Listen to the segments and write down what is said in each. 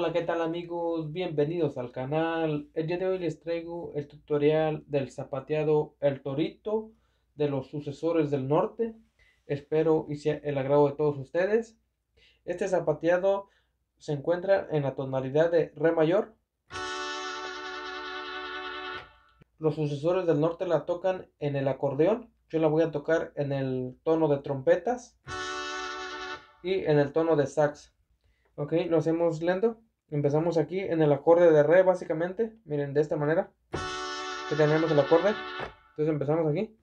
Hola, ¿qué tal amigos? Bienvenidos al canal. El día de hoy les traigo el tutorial del zapateado El Torito de los sucesores del norte. Espero y sea el agrado de todos ustedes. Este zapateado se encuentra en la tonalidad de Re mayor. Los sucesores del norte la tocan en el acordeón. Yo la voy a tocar en el tono de trompetas y en el tono de sax. Ok, lo hacemos lento. Empezamos aquí en el acorde de re básicamente. Miren, de esta manera. Que tenemos el acorde. Entonces empezamos aquí.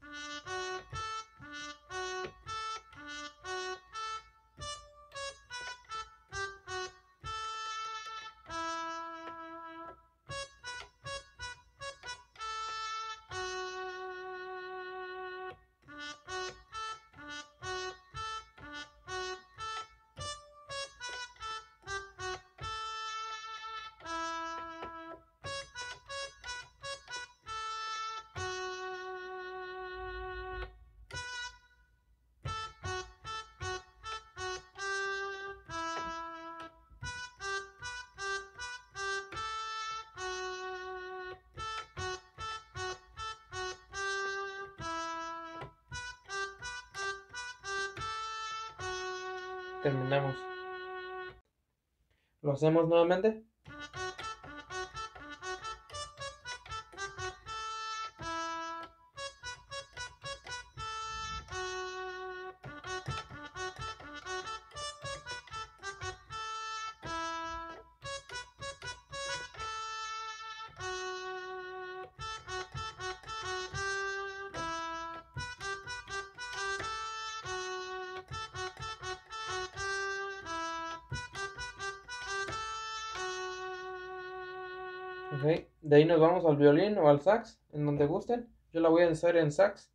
Terminamos. Lo hacemos nuevamente. De ahí nos vamos al violín o al sax, en donde gusten. Yo la voy a hacer en sax.